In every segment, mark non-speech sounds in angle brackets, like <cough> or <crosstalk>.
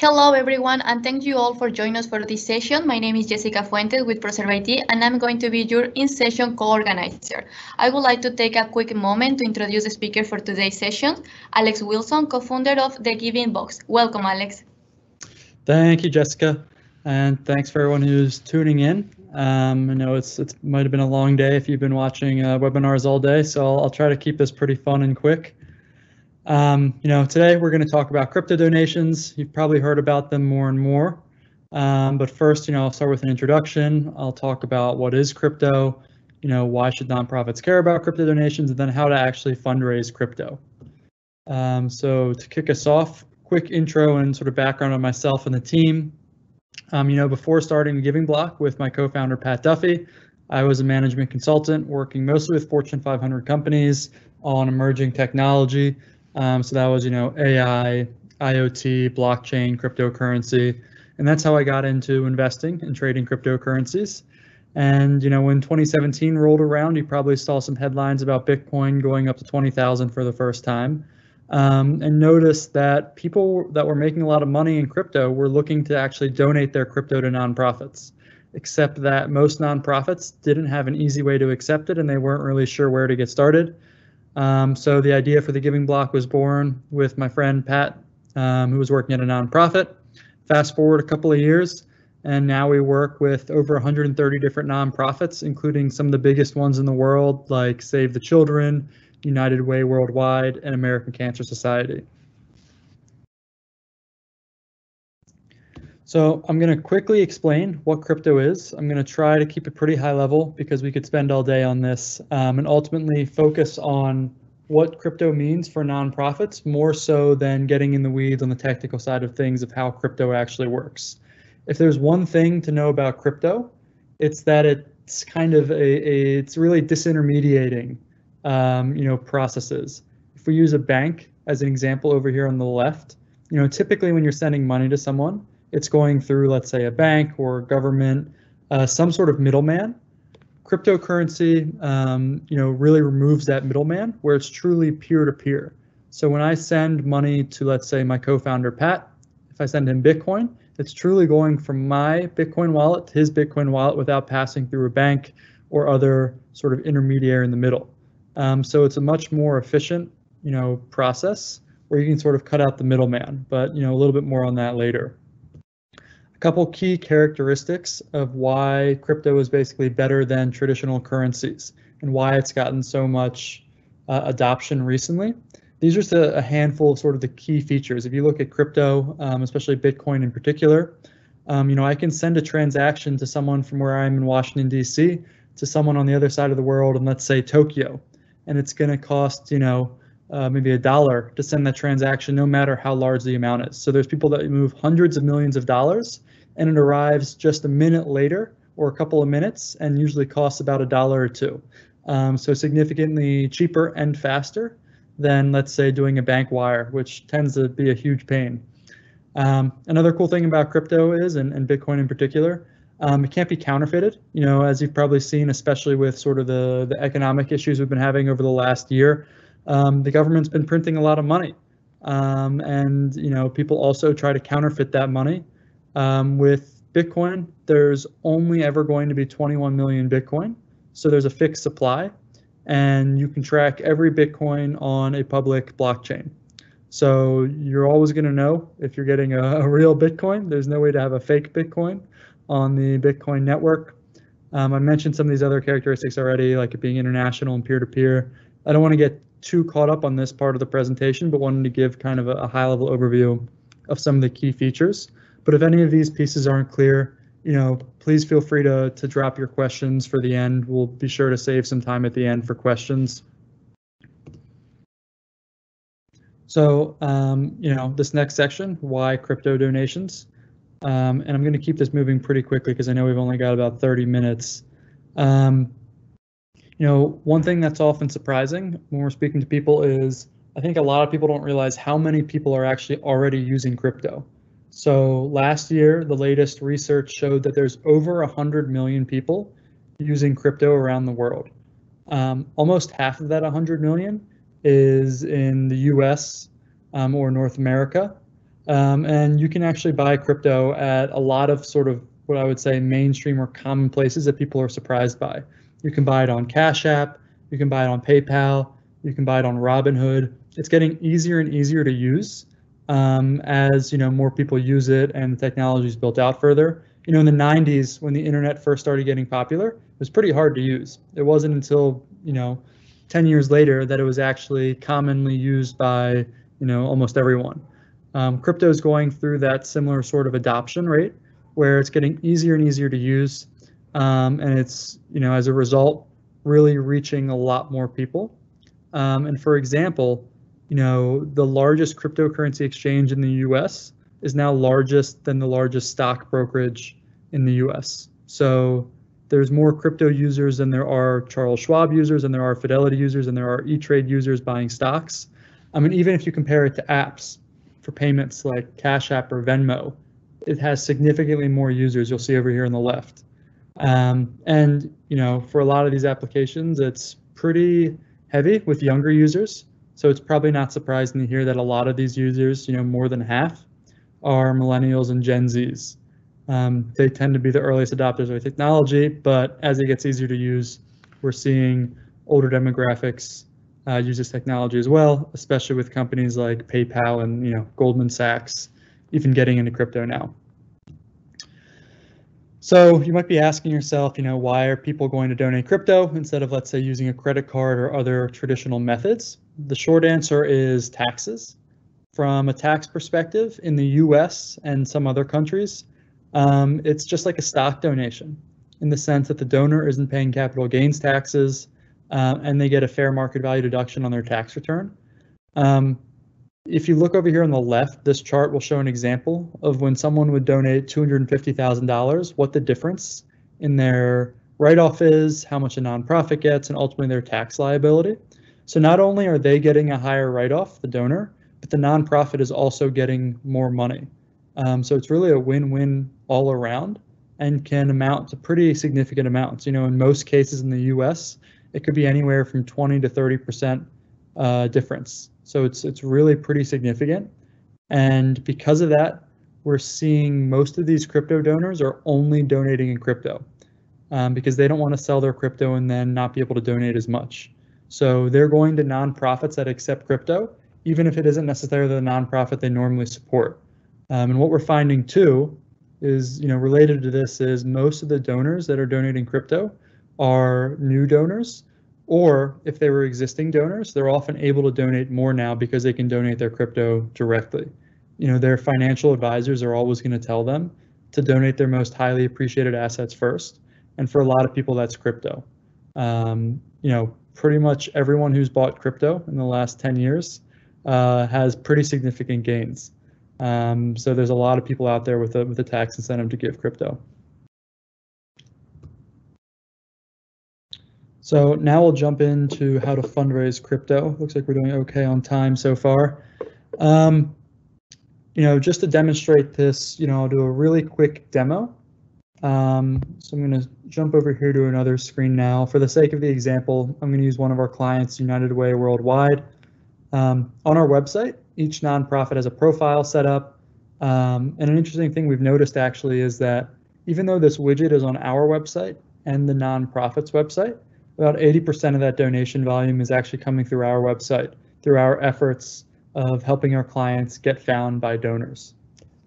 Hello, everyone, and thank you all for joining us for this session. My name is Jessica Fuentes with ProServeIT, and I'm going to be your in-session co-organizer. I would like to take a quick moment to introduce the speaker for today's session, Alex Wilson, co-founder of The Giving Block. Welcome, Alex. Thank you, Jessica, and thanks for everyone who's tuning in. Um, I know it's it might have been a long day if you've been watching uh, webinars all day, so I'll, I'll try to keep this pretty fun and quick. Um, you know, today we're going to talk about crypto donations. You've probably heard about them more and more. Um, but first, you know, I'll start with an introduction. I'll talk about what is crypto, you know, why should nonprofits care about crypto donations, and then how to actually fundraise crypto. Um, so to kick us off, quick intro and sort of background on myself and the team. Um, you know, before starting Giving Block with my co-founder Pat Duffy, I was a management consultant working mostly with Fortune 500 companies on emerging technology um, so that was, you know, AI, IoT, blockchain, cryptocurrency. And that's how I got into investing and trading cryptocurrencies. And, you know, when 2017 rolled around, you probably saw some headlines about Bitcoin going up to 20,000 for the first time. Um, and noticed that people that were making a lot of money in crypto were looking to actually donate their crypto to nonprofits, except that most nonprofits didn't have an easy way to accept it and they weren't really sure where to get started. Um, so the idea for the Giving Block was born with my friend Pat, um, who was working at a nonprofit. Fast forward a couple of years, and now we work with over 130 different nonprofits, including some of the biggest ones in the world, like Save the Children, United Way Worldwide, and American Cancer Society. So I'm going to quickly explain what crypto is. I'm going to try to keep it pretty high level because we could spend all day on this um, and ultimately focus on what crypto means for nonprofits more so than getting in the weeds on the technical side of things of how crypto actually works. If there's one thing to know about crypto, it's that it's kind of a, a it's really disintermediating um, you know processes. If we use a bank as an example over here on the left, you know typically when you're sending money to someone, it's going through, let's say, a bank or government, uh, some sort of middleman. Cryptocurrency, um, you know, really removes that middleman where it's truly peer-to-peer. So when I send money to, let's say, my co-founder Pat, if I send him Bitcoin, it's truly going from my Bitcoin wallet to his Bitcoin wallet without passing through a bank or other sort of intermediary in the middle. Um, so it's a much more efficient, you know, process where you can sort of cut out the middleman. But you know, a little bit more on that later a couple key characteristics of why crypto is basically better than traditional currencies and why it's gotten so much uh, adoption recently. These are just a, a, handful of sort of the key features. If you look at crypto, um, especially Bitcoin in particular, um, you know, I can send a transaction to someone from where I'm in Washington, D.C. to someone on the other side of the world and let's say, Tokyo. And it's going to cost, you know, uh, maybe a dollar to send that transaction, no matter how large the amount is. So there's people that move hundreds of millions of dollars and it arrives just a minute later or a couple of minutes and usually costs about a dollar or two. Um, so significantly cheaper and faster than let's say doing a bank wire, which tends to be a huge pain. Um, another cool thing about crypto is, and, and Bitcoin in particular, um, it can't be counterfeited. You know, as you've probably seen, especially with sort of the, the economic issues we've been having over the last year, um, the government's been printing a lot of money. Um, and, you know, people also try to counterfeit that money um, with Bitcoin, there's only ever going to be 21 million Bitcoin. So there's a fixed supply, and you can track every Bitcoin on a public blockchain. So you're always going to know if you're getting a, a, real Bitcoin. There's no way to have a fake Bitcoin on the Bitcoin network. Um, I mentioned some of these other characteristics already, like it being international and peer-to-peer. I don't want to get too caught up on this part of the presentation, but wanted to give kind of a, a high-level overview of some of the key features. But if any of these pieces aren't clear, you know, please feel free to, to drop your questions for the end. We'll be sure to save some time at the end for questions. So, um, you know, this next section, why crypto donations? Um, and I'm going to keep this moving pretty quickly because I know we've only got about 30 minutes. Um, you know, one thing that's often surprising when we're speaking to people is I think a lot of people don't realize how many people are actually already using crypto. So last year, the latest research showed that there's over 100 million people using crypto around the world. Um, almost half of that 100 million is in the US um, or North America. Um, and you can actually buy crypto at a lot of sort of what I would say mainstream or common places that people are surprised by. You can buy it on Cash App, you can buy it on PayPal, you can buy it on Robinhood. It's getting easier and easier to use um, as you know more people use it and the technology is built out further. You know, in the 90s when the internet first started getting popular, it was pretty hard to use. It wasn't until you know 10 years later that it was actually commonly used by you know almost everyone. Um, crypto is going through that similar sort of adoption rate where it's getting easier and easier to use, um, and it's you know as a result really reaching a lot more people. Um, and for example, you know the largest cryptocurrency exchange in the U.S. is now largest than the largest stock brokerage in the U.S. So there's more crypto users than there are Charles Schwab users, and there are Fidelity users, and there are E-Trade users buying stocks. I mean, even if you compare it to apps for payments like Cash App or Venmo, it has significantly more users. You'll see over here on the left. Um, and you know, for a lot of these applications, it's pretty heavy with younger users. So it's probably not surprising to hear that a lot of these users, you know, more than half, are millennials and Gen Zs. Um, they tend to be the earliest adopters of technology, but as it gets easier to use, we're seeing older demographics uh, use this technology as well, especially with companies like PayPal and you know Goldman Sachs, even getting into crypto now. So you might be asking yourself, you know, why are people going to donate crypto instead of, let's say, using a credit card or other traditional methods? The short answer is taxes. From a tax perspective, in the US and some other countries, um, it's just like a stock donation in the sense that the donor isn't paying capital gains taxes uh, and they get a fair market value deduction on their tax return. Um, if you look over here on the left, this chart will show an example of when someone would donate $250,000, what the difference in their write-off is, how much a nonprofit gets, and ultimately their tax liability. So not only are they getting a higher write-off, the donor, but the nonprofit is also getting more money. Um, so it's really a win-win all around and can amount to pretty significant amounts. You know, in most cases in the U.S., it could be anywhere from 20 to 30 percent uh, difference. So it's it's really pretty significant. And because of that, we're seeing most of these crypto donors are only donating in crypto um, because they don't want to sell their crypto and then not be able to donate as much. So they're going to nonprofits that accept crypto, even if it isn't necessarily the nonprofit they normally support. Um, and what we're finding too is, you know, related to this is most of the donors that are donating crypto are new donors or if they were existing donors, they're often able to donate more now because they can donate their crypto directly. You know, their financial advisors are always going to tell them to donate their most highly appreciated assets first. And for a lot of people, that's crypto. Um, you know, pretty much everyone who's bought crypto in the last 10 years uh, has pretty significant gains. Um, so there's a lot of people out there with a, with a tax incentive to give crypto. So now we'll jump into how to fundraise crypto. Looks like we're doing okay on time so far. Um, you know, just to demonstrate this, you know, I'll do a really quick demo. Um, so I'm going to jump over here to another screen now. For the sake of the example, I'm going to use one of our clients, United Way Worldwide. Um, on our website, each nonprofit has a profile set up. Um, and an interesting thing we've noticed actually is that even though this widget is on our website and the nonprofit's website, about 80% of that donation volume is actually coming through our website, through our efforts of helping our clients get found by donors.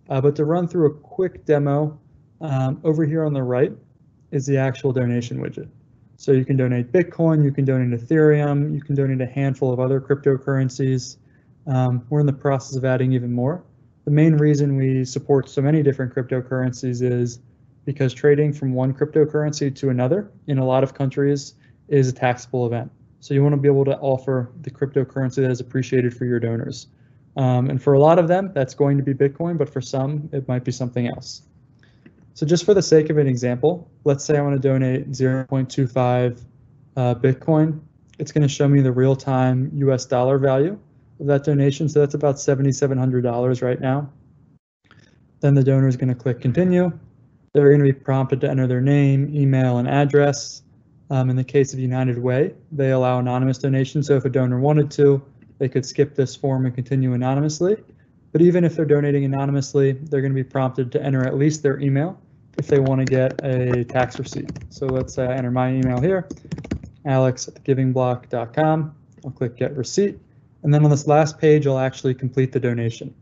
Uh, but to run through a quick demo, um, over here on the right is the actual donation widget. So you can donate Bitcoin, you can donate Ethereum, you can donate a handful of other cryptocurrencies. Um, we're in the process of adding even more. The main reason we support so many different cryptocurrencies is because trading from one cryptocurrency to another in a lot of countries is a taxable event. So you want to be able to offer the cryptocurrency that is appreciated for your donors. Um, and for a lot of them, that's going to be Bitcoin, but for some, it might be something else. So just for the sake of an example, let's say I want to donate 0.25 uh, Bitcoin. It's going to show me the real-time US dollar value of that donation. So that's about $7,700 right now. Then the donor is going to click continue. They're going to be prompted to enter their name, email, and address. Um, in the case of United Way, they allow anonymous donations. So if a donor wanted to, they could skip this form and continue anonymously. But even if they're donating anonymously, they're going to be prompted to enter at least their email if they want to get a tax receipt. So let's uh, enter my email here, alex at thegivingblock.com. I'll click get receipt. And then on this last page, I'll actually complete the donation.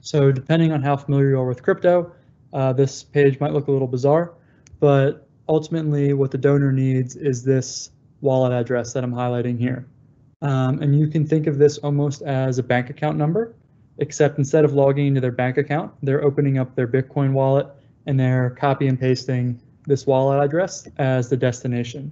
So depending on how familiar you are with crypto, uh, this page might look a little bizarre, but ultimately what the donor needs is this wallet address that I'm highlighting here. Um, and you can think of this almost as a bank account number, except instead of logging into their bank account, they're opening up their Bitcoin wallet and they're copy and pasting this wallet address as the destination.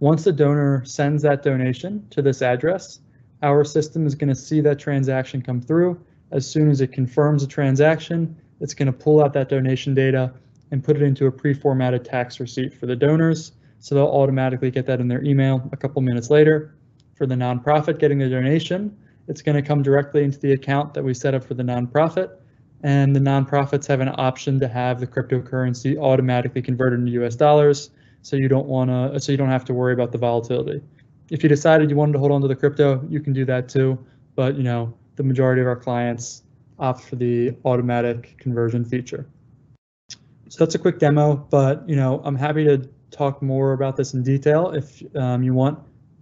Once the donor sends that donation to this address, our system is going to see that transaction come through. As soon as it confirms a transaction, it's going to pull out that donation data and put it into a pre-formatted tax receipt for the donors. So they'll automatically get that in their email a couple minutes later. For the nonprofit getting the donation, it's going to come directly into the account that we set up for the nonprofit. And the nonprofits have an option to have the cryptocurrency automatically converted into US dollars. So you don't want to, so you don't have to worry about the volatility. If you decided you wanted to hold on to the crypto, you can do that too. But you know, the majority of our clients opt for the automatic conversion feature. So that's a quick demo, but you know, I'm happy to talk more about this in detail if um, you want.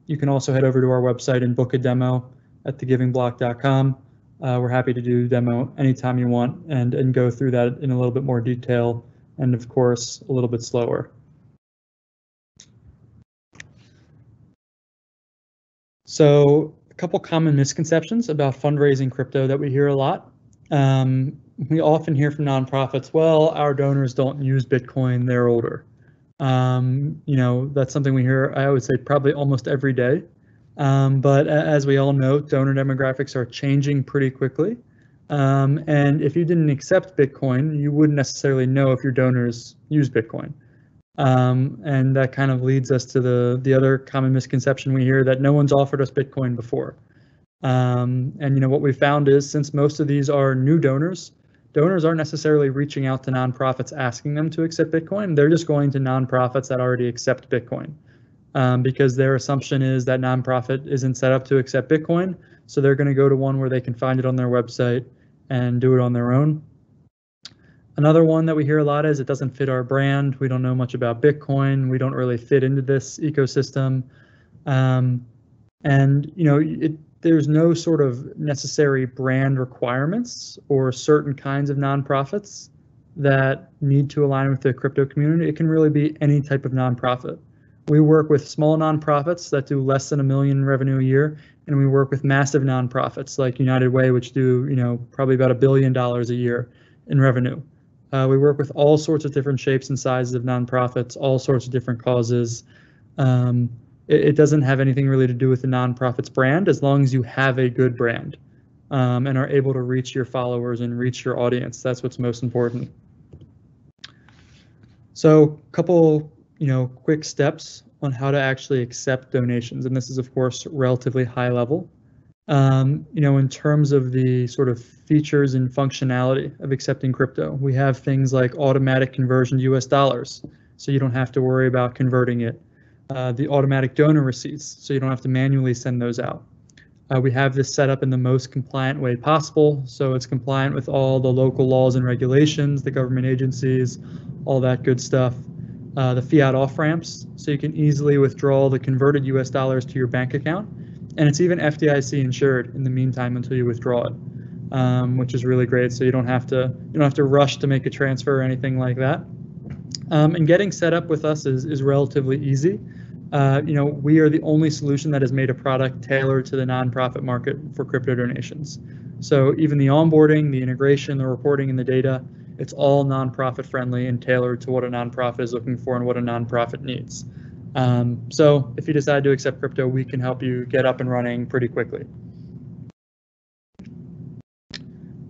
You can also head over to our website and book a demo at thegivingblock.com. Uh, we're happy to do demo anytime you want and, and go through that in a little bit more detail and of course a little bit slower. So a couple common misconceptions about fundraising crypto that we hear a lot. Um, we often hear from nonprofits, well, our donors don't use Bitcoin, they're older. Um, you know, that's something we hear, I would say, probably almost every day. Um, but as we all know, donor demographics are changing pretty quickly. Um, and if you didn't accept Bitcoin, you wouldn't necessarily know if your donors use Bitcoin. Um, and that kind of leads us to the, the other common misconception we hear that no one's offered us Bitcoin before. Um, and you know what we found is since most of these are new donors, donors aren't necessarily reaching out to nonprofits asking them to accept Bitcoin. They're just going to nonprofits that already accept Bitcoin um, because their assumption is that nonprofit isn't set up to accept Bitcoin. So they're going to go to one where they can find it on their website and do it on their own. Another one that we hear a lot is it doesn't fit our brand. We don't know much about Bitcoin. We don't really fit into this ecosystem. Um, and you know, it, there's no sort of necessary brand requirements or certain kinds of nonprofits that need to align with the crypto community. It can really be any type of nonprofit. We work with small nonprofits that do less than a million revenue a year, and we work with massive nonprofits like United Way, which do you know probably about a billion dollars a year in revenue. Uh, we work with all sorts of different shapes and sizes of nonprofits, all sorts of different causes. Um, it, it, doesn't have anything really to do with the nonprofit's brand as long as you have a good brand um, and are able to reach your followers and reach your audience. That's what's most important. So a couple, you know, quick steps on how to actually accept donations. And this is, of course, relatively high level. Um, you know, in terms of the sort of features and functionality of accepting crypto, we have things like automatic conversion to US dollars, so you don't have to worry about converting it. Uh, the automatic donor receipts, so you don't have to manually send those out. Uh, we have this set up in the most compliant way possible, so it's compliant with all the local laws and regulations, the government agencies, all that good stuff. Uh, the fiat off ramps, so you can easily withdraw the converted US dollars to your bank account and it's even FDIC insured in the meantime until you withdraw it, um, which is really great. So you don't have to you don't have to rush to make a transfer or anything like that. Um, and getting set up with us is is relatively easy. Uh, you know, we are the only solution that has made a product tailored to the nonprofit market for crypto donations. So even the onboarding, the integration, the reporting, and the data, it's all nonprofit friendly and tailored to what a nonprofit is looking for and what a nonprofit needs. Um, so if you decide to accept crypto, we can help you get up and running pretty quickly.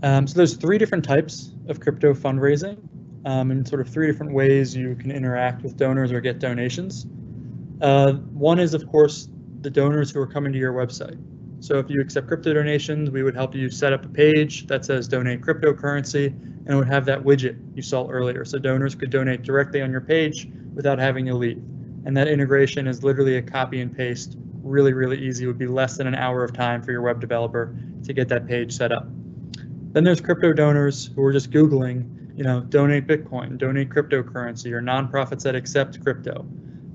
Um, so there's three different types of crypto fundraising um, and sort of three different ways you can interact with donors or get donations. Uh, one is, of course, the donors who are coming to your website. So if you accept crypto donations, we would help you set up a page that says donate cryptocurrency and would have that widget you saw earlier. So donors could donate directly on your page without having to leave. And that integration is literally a copy and paste, really, really easy. It would be less than an hour of time for your web developer to get that page set up. Then there's crypto donors who are just Googling, you know, donate Bitcoin, donate cryptocurrency, or nonprofits that accept crypto.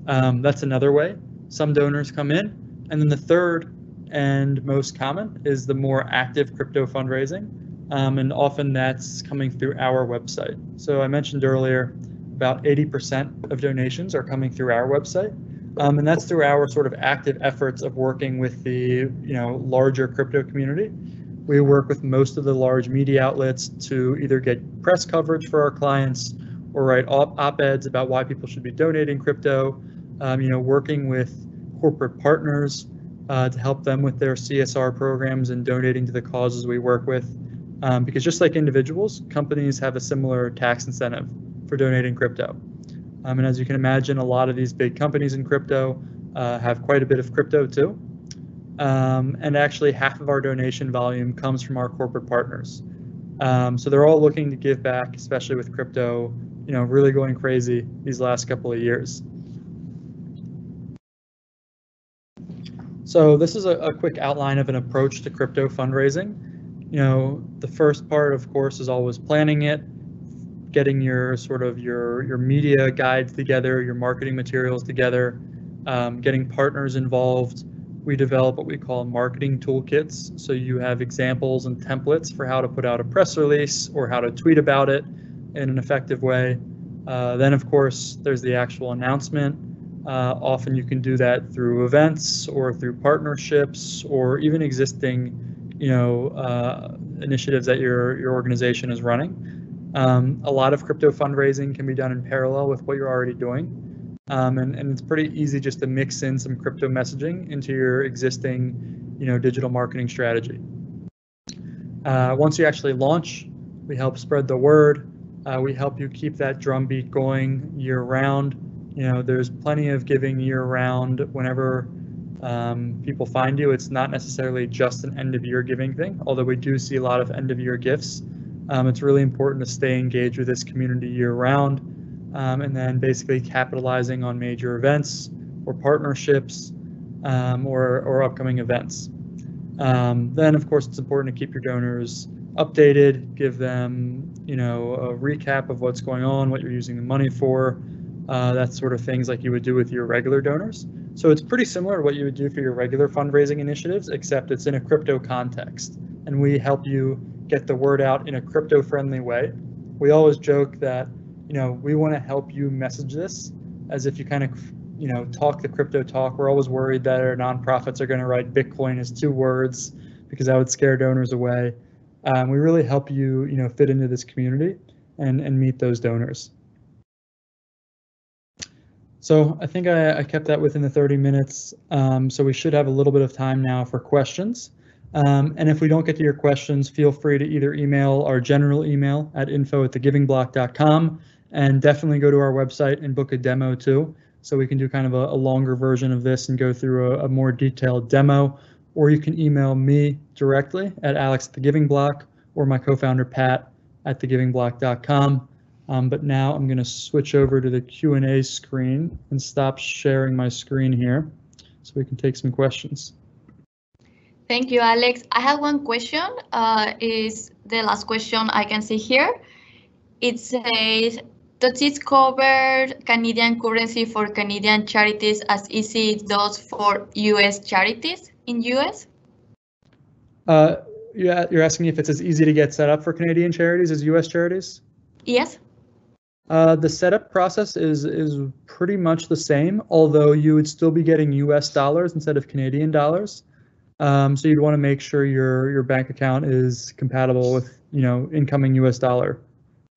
Um, that's another way. Some donors come in. And then the third and most common is the more active crypto fundraising. Um, and often that's coming through our website. So I mentioned earlier, about 80% of donations are coming through our website. Um, and that's through our sort of active efforts of working with the you know larger crypto community. We work with most of the large media outlets to either get press coverage for our clients or write op-eds about why people should be donating crypto. Um, you know, working with corporate partners uh, to help them with their CSR programs and donating to the causes we work with. Um, because just like individuals, companies have a similar tax incentive for donating crypto. Um, and as you can imagine, a lot of these big companies in crypto uh, have quite a bit of crypto too. Um, and actually, half of our donation volume comes from our corporate partners. Um, so they're all looking to give back, especially with crypto, you know, really going crazy these last couple of years. So this is a, a quick outline of an approach to crypto fundraising. You know, the first part, of course, is always planning it, getting your sort of your your media guides together, your marketing materials together, um, getting partners involved. We develop what we call marketing toolkits. So you have examples and templates for how to put out a press release or how to tweet about it in an effective way. Uh, then, of course, there's the actual announcement. Uh, often you can do that through events or through partnerships or even existing, you know, uh, initiatives that your your organization is running. Um, a lot of crypto fundraising can be done in parallel with what you're already doing. Um, and, and it's pretty easy just to mix in some crypto messaging into your existing you know, digital marketing strategy. Uh, once you actually launch, we help spread the word. Uh, we help you keep that drumbeat going year round. You know, there's plenty of giving year round whenever um, people find you. It's not necessarily just an end of year giving thing, although we do see a lot of end of year gifts. Um, it's really important to stay engaged with this community year round um, and then basically capitalizing on major events or partnerships um, or, or upcoming events. Um, then, of course, it's important to keep your donors updated, give them, you know, a recap of what's going on, what you're using the money for, uh, that sort of things like you would do with your regular donors. So it's pretty similar to what you would do for your regular fundraising initiatives, except it's in a crypto context. And we help you get the word out in a crypto friendly way. We always joke that, you know, we want to help you message this as if you kind of, you know, talk the crypto talk. We're always worried that our nonprofits are going to write Bitcoin as two words because that would scare donors away. Um, we really help you, you know, fit into this community and, and meet those donors. So I think I, I kept that within the 30 minutes. Um, so we should have a little bit of time now for questions. Um, and if we don't get to your questions, feel free to either email our general email at info at thegivingblock.com and definitely go to our website and book a demo too. So we can do kind of a, a longer version of this and go through a, a, more detailed demo. Or you can email me directly at alex at the Giving Block or my co-founder Pat at thegivingblock.com. Um, but now I'm going to switch over to the Q&A screen and stop sharing my screen here so we can take some questions. Thank you, Alex. I have one question. Uh, is the last question I can see here. It says, does it cover Canadian currency for Canadian charities as easy it does for US charities in US? Uh, yeah, you're asking me if it's as easy to get set up for Canadian charities as US charities? Yes. Uh, the setup process is is pretty much the same, although you would still be getting US dollars instead of Canadian dollars. Um, so you'd want to make sure your your bank account is compatible with you know incoming U.S. dollar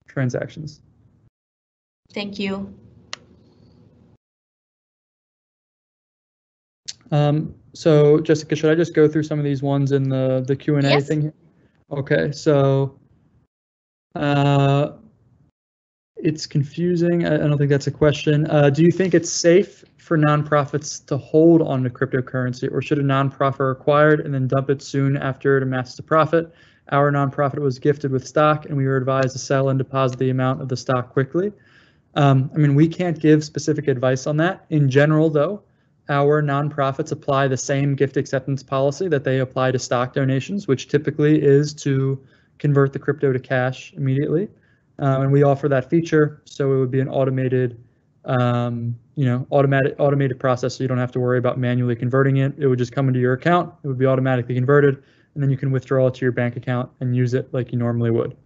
transactions. Thank you. Um, so Jessica, should I just go through some of these ones in the the Q and A yes. thing? Okay, so uh, it's confusing. I, I, don't think that's a question. Uh, do you think it's safe for nonprofits to hold on to cryptocurrency, or should a nonprofit acquired and then dump it soon after it amasses a profit? Our nonprofit was gifted with stock, and we were advised to sell and deposit the amount of the stock quickly. Um, I mean, we can't give specific advice on that. In general, though, our nonprofits apply the same gift acceptance policy that they apply to stock donations, which typically is to convert the crypto to cash immediately. Um, and we offer that feature, so it would be an automated, um, you know, automatic automated process. So you don't have to worry about manually converting it. It would just come into your account. It would be automatically converted, and then you can withdraw it to your bank account and use it like you normally would.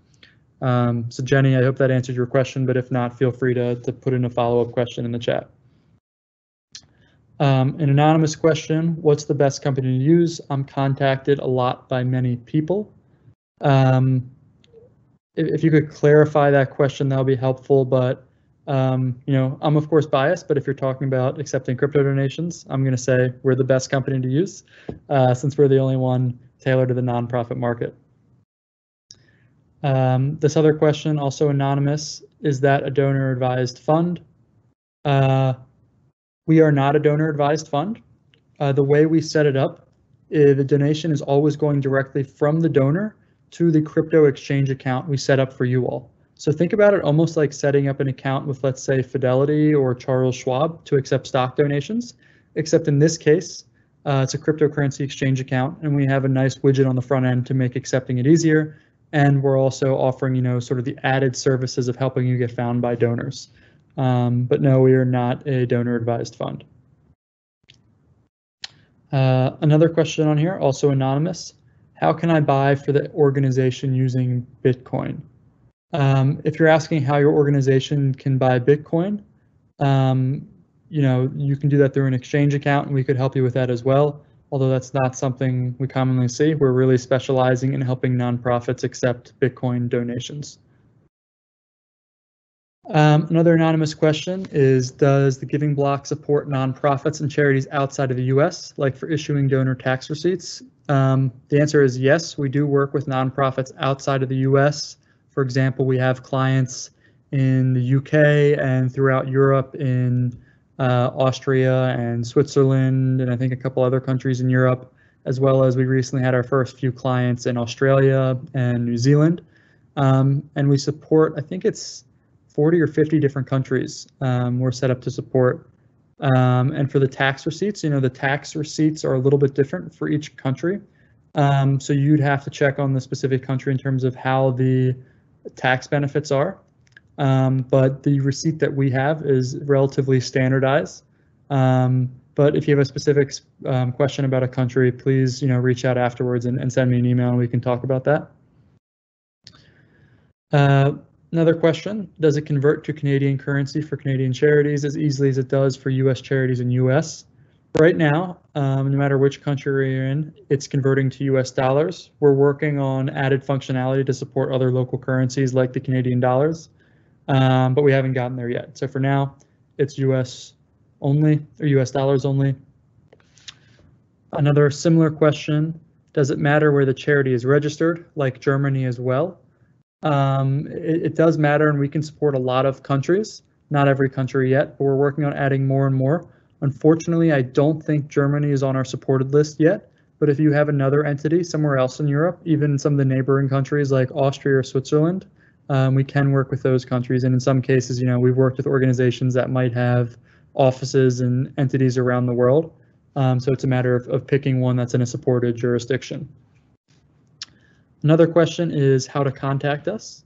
Um, so Jenny, I hope that answered your question, but if not, feel free to, to put in a follow-up question in the chat. Um, an anonymous question, what's the best company to use? I'm contacted a lot by many people. Um, if, you could clarify that question, that would be helpful, but um, you know, I'm of course biased, but if you're talking about accepting crypto donations, I'm going to say we're the best company to use uh, since we're the only one tailored to the nonprofit market. Um, this other question, also anonymous, is that a donor advised fund? Uh, we are not a donor advised fund. Uh, the way we set it up, uh, the donation is always going directly from the donor to the crypto exchange account we set up for you all. So think about it almost like setting up an account with, let's say, Fidelity or Charles Schwab to accept stock donations, except in this case, uh, it's a cryptocurrency exchange account, and we have a nice widget on the front end to make accepting it easier and we're also offering, you know, sort of the added services of helping you get found by donors. Um, but no, we are not a donor advised fund. Uh, another question on here, also anonymous. How can I buy for the organization using Bitcoin? Um, if you're asking how your organization can buy Bitcoin, um, you know, you can do that through an exchange account and we could help you with that as well although that's not something we commonly see. We're really specializing in helping nonprofits accept Bitcoin donations. Um, another anonymous question is, does the Giving Block support nonprofits and charities outside of the US, like for issuing donor tax receipts? Um, the answer is yes, we do work with nonprofits outside of the US. For example, we have clients in the UK and throughout Europe in uh, Austria and Switzerland, and I think a couple other countries in Europe, as well as we recently had our first few clients in Australia and New Zealand. Um, and we support, I think it's 40 or 50 different countries um, we're set up to support. Um, and for the tax receipts, you know, the tax receipts are a little bit different for each country. Um, so you'd have to check on the specific country in terms of how the tax benefits are. Um, but the receipt that we have is relatively standardized. Um, but if you have a specific um, question about a country, please you know reach out afterwards and, and, send me an email and we can talk about that. Uh, another question, does it convert to Canadian currency for Canadian charities as easily as it does for US charities in US? Right now, um, no matter which country you're in, it's converting to US dollars. We're working on added functionality to support other local currencies like the Canadian dollars um, but we haven't gotten there yet. So for now, it's US only or US dollars only. Another similar question, does it matter where the charity is registered, like Germany as well? Um, it, it, does matter and we can support a lot of countries, not every country yet, but we're working on adding more and more. Unfortunately, I don't think Germany is on our supported list yet, but if you have another entity somewhere else in Europe, even some of the neighboring countries like Austria or Switzerland, um, we can work with those countries. And in some cases, you know, we've worked with organizations that might have offices and entities around the world. Um, so it's a matter of, of picking one that's in a supported jurisdiction. Another question is how to contact us.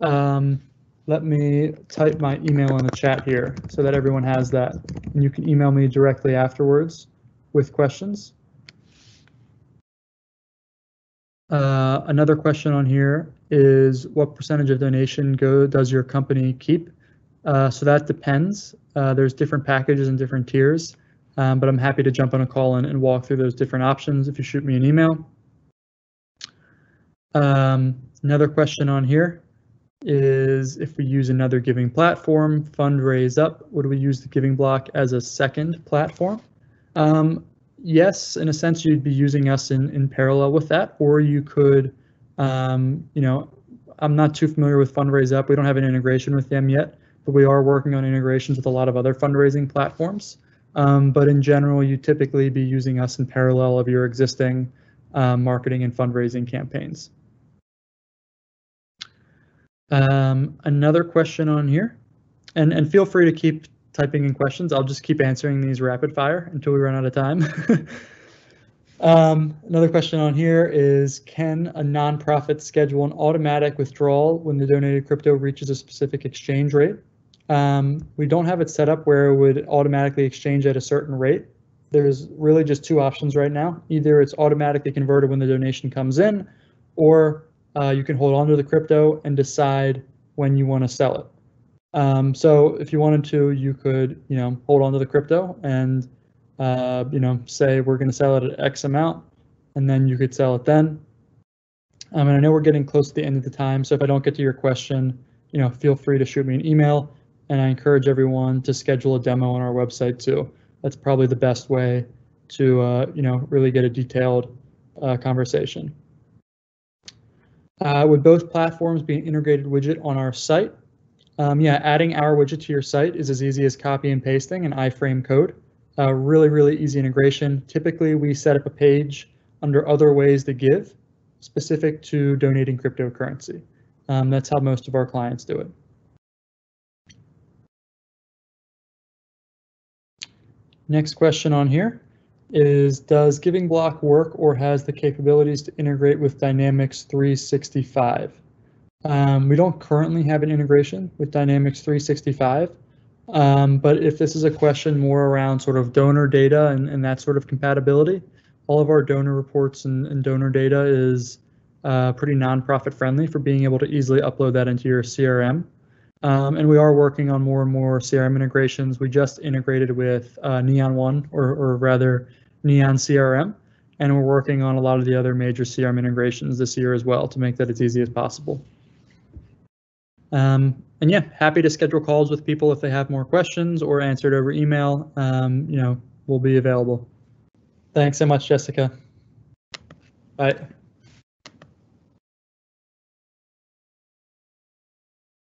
Um, let me type my email in the chat here so that everyone has that. And you can email me directly afterwards with questions. Uh, another question on here is what percentage of donation go does your company keep? Uh, so that depends. Uh, there's different packages and different tiers, um, but I'm happy to jump on a call and, and, walk through those different options if you shoot me an email. Um, another question on here is if we use another giving platform, fundraise up, would we use the giving block as a second platform? Um, yes, in a sense, you'd be using us in, in parallel with that, or you could, um, you know, I'm not too familiar with Fundraise Up. We don't have an integration with them yet, but we are working on integrations with a lot of other fundraising platforms. Um, but in general, you typically be using us in parallel of your existing um, marketing and fundraising campaigns. Um, another question on here, and, and feel free to keep typing in questions. I'll just keep answering these rapid fire until we run out of time. <laughs> Um, another question on here is, can a nonprofit schedule an automatic withdrawal when the donated crypto reaches a specific exchange rate? Um, we don't have it set up where it would automatically exchange at a certain rate. There's really just two options right now. Either it's automatically converted when the donation comes in, or uh, you can hold on to the crypto and decide when you want to sell it. Um, so if you wanted to, you could, you know, hold on to the crypto and uh, you know, say we're going to sell it at X amount, and then you could sell it then. Um, and I know we're getting close to the end of the time, so if I don't get to your question, you know, feel free to shoot me an email. And I encourage everyone to schedule a demo on our website too. That's probably the best way to, uh, you know, really get a detailed uh, conversation. Uh, would both platforms be an integrated widget on our site? Um, yeah, adding our widget to your site is as easy as copy and pasting an iframe code. Uh, really, really easy integration. Typically, we set up a page under other ways to give specific to donating cryptocurrency. Um, that's how most of our clients do it. Next question on here is, does Giving Block work or has the capabilities to integrate with Dynamics 365? Um, we don't currently have an integration with Dynamics 365. Um, but if this is a question more around sort of donor data and, and that sort of compatibility, all of our donor reports and, and donor data is uh, pretty nonprofit friendly for being able to easily upload that into your CRM. Um, and we are working on more and more CRM integrations. We just integrated with uh, Neon One, or, or rather Neon CRM, and we're working on a lot of the other major CRM integrations this year as well to make that as easy as possible. Um, and yeah, happy to schedule calls with people if they have more questions or answered over email. Um, you know, we'll be available. Thanks so much, Jessica. Bye.